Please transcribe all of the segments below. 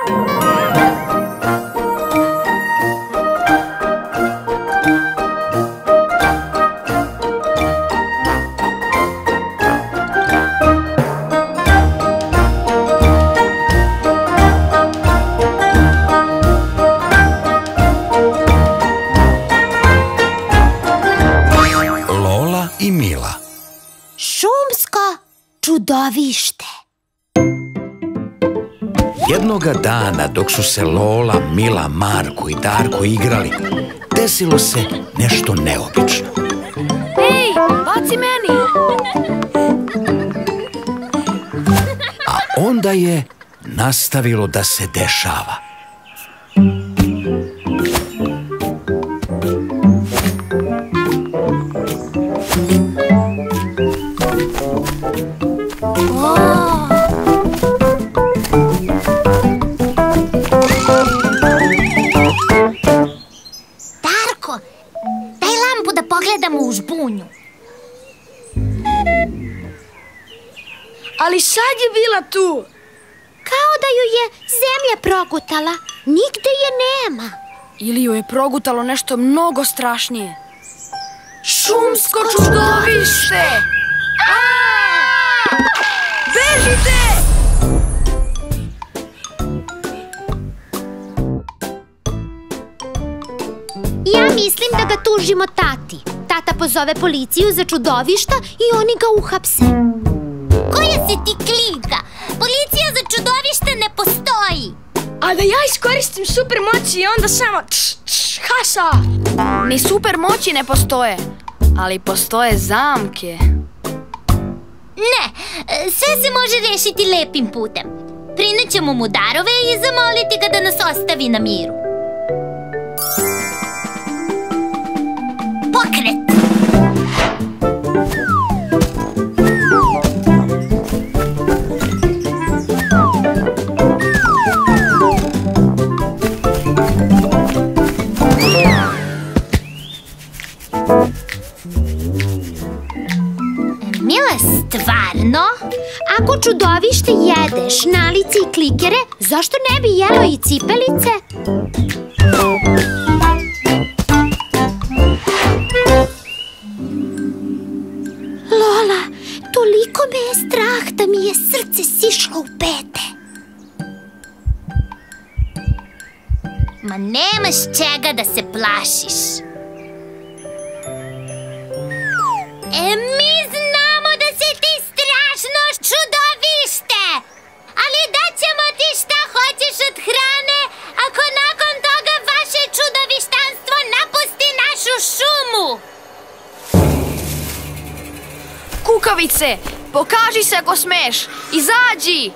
Lola i Mila. Šumsko čudovište. Jednoga dana dok su se Lola, Mila, Marko i Darko igrali, desilo se nešto neobično. Ej, baci meni! A onda je nastavilo da se dešava. Darko, pogledamo u žbunju. Ali sad je bila tu. Kao da ju je zemlja progutala. Nigde je nema. Ili ju je progutalo nešto mnogo strašnije. Šumsko čudovište! Bežite! Ja mislim da ga tužimo tati. Tata pozove policiju za čudovišta i oni ga uhapse. Koja si ti klika? Policija za čudovište ne postoji. A da ja iskoristim super moći i onda samo tš, tš, hasa! Ni super moći ne postoje, ali postoje zamke. Ne, sve se može rešiti lepim putem. Prinećemo mu darove i zamoliti ga da nas ostavi na miru. Pokret! Mila, stvarno? Ako čudovište jedeš nalice i klikere, zašto ne bi jelo i cipelice? Strah da mi je srce sišlo u pete. Ma nemaš čega da se plašiš. E, Kukavice, pokaži se ako smeš! Izađi!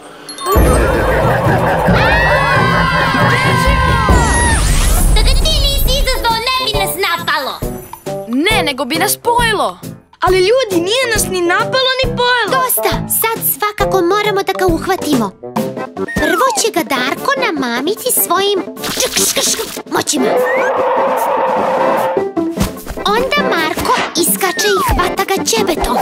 Da ga ti nisi izazvao ne bi nas napalo. Ne, nego bi nas pojelo! Ali ljudi, nije nas ni napalo ni pojelo. Dosta, sad svakako moramo da ga uhvatimo. Prvo će ga Darko namamiti svojim moćima. Ga ćebetom.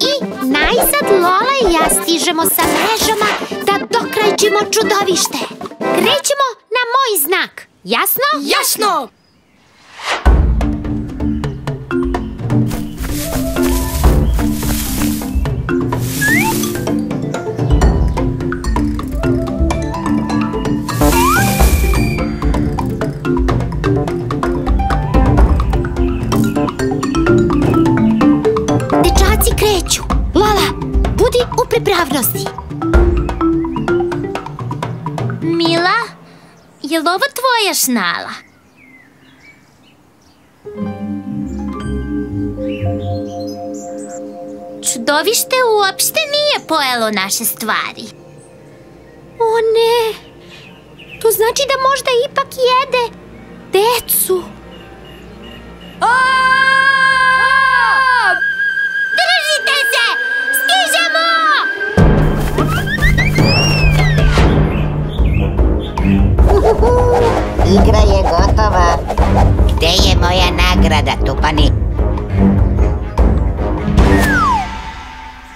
I najzad Lola i ja stižemo sa mrežama da dokrajčimo čudovište. Krećemo na moj znak. Jasno? Jasno! Je li ovo tvoja šnala? Čudovište uopšte nije pojelo naše stvari. O ne, to znači da možda ipak jede decu. Držite moja nagrada, Tupani?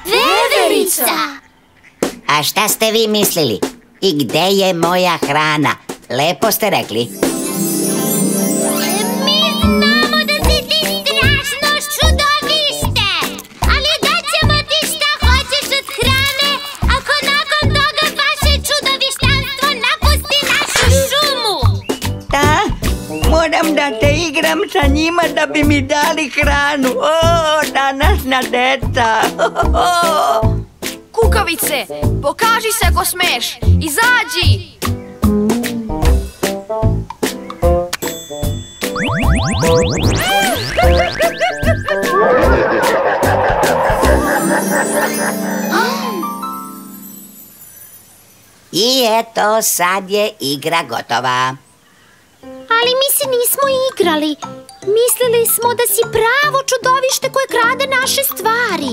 Veverica! A šta ste vi mislili? I gde je moja hrana? Lepo ste rekli. Igram sa njima da bi mi dali hranu. O, današnja deca. Kukavice, pokaži se ako smeš. Izađi! I eto, sad je igra gotova. Ali mi se nismo igrali Mislili smo da si pravo čudovište koje krade naše stvari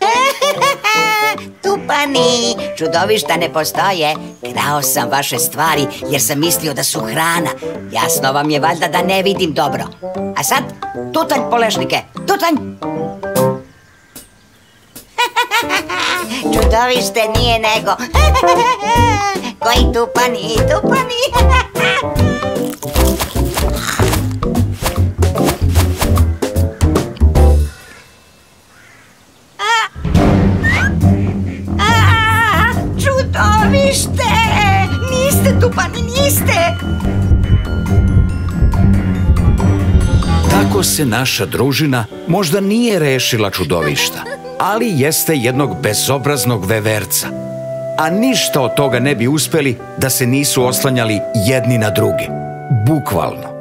Tupani, čudovišta ne postoje. Krao sam vaše stvari jer sam mislio da su hrana. Jasno vam je valjda da ne vidim dobro. A sad, tutanj polešnike, tutanj! Čudovište nije nego. Koji tupani, tupani. Čudovište! Niste tupani, niste! Tako se naša družina možda nije rešila čudovišta, ali jeste jednog bezobraznog veverca. A ništa od toga ne bi uspeli da se nisu oslanjali jedni na druge. Bukvalno.